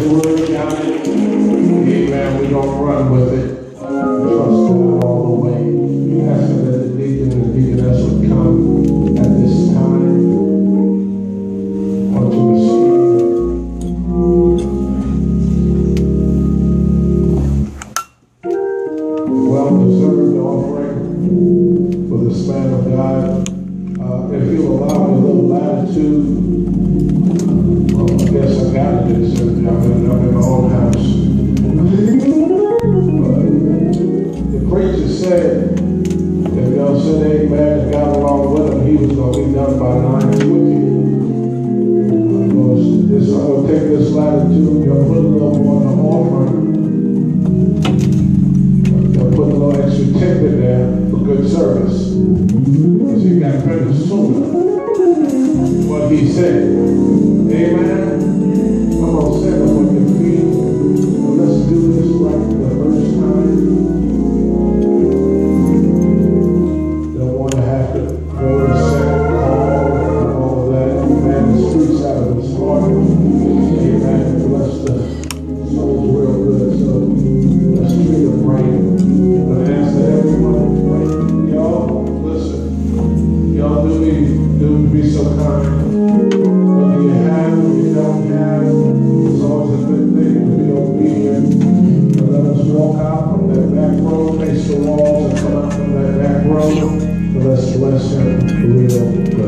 Amen. We gonna run with it. Trust God all the way. That the deacon and the deaconess would come at this time. Unto receive. Well-deserved offering for this man of God. Uh, if you'll allow me a little latitude, well, I guess I'm in, I'm in my own house. But The preacher said, if y'all said amen, got along with him, he was gonna be done by nine twenty. This, I'm gonna take this latitude, y'all put a little more on the offering. Y'all put a little extra tip in there for good service. Cause he got finished sooner. What he said. And let's bless him real